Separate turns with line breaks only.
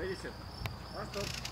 Повесит. А стоп.